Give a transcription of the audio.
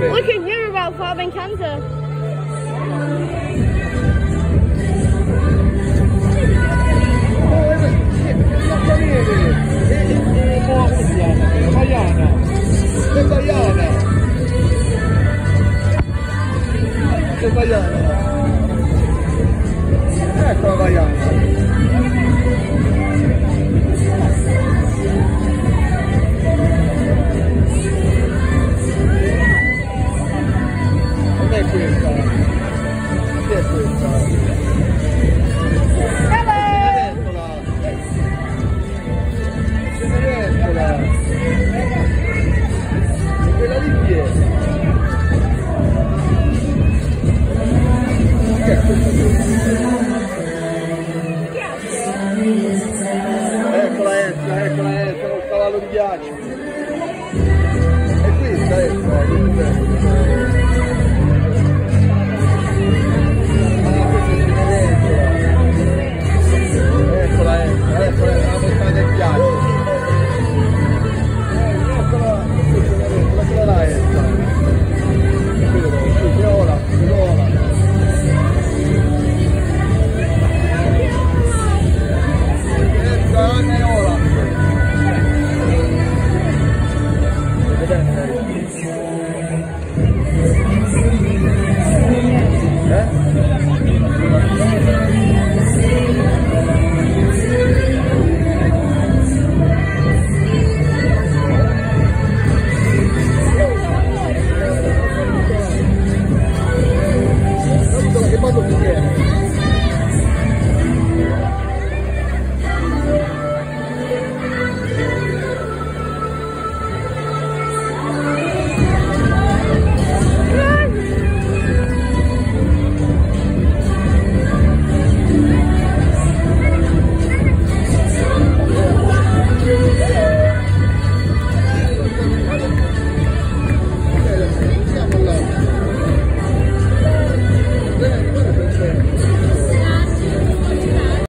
Look at you about solving cancer. E qui, sai,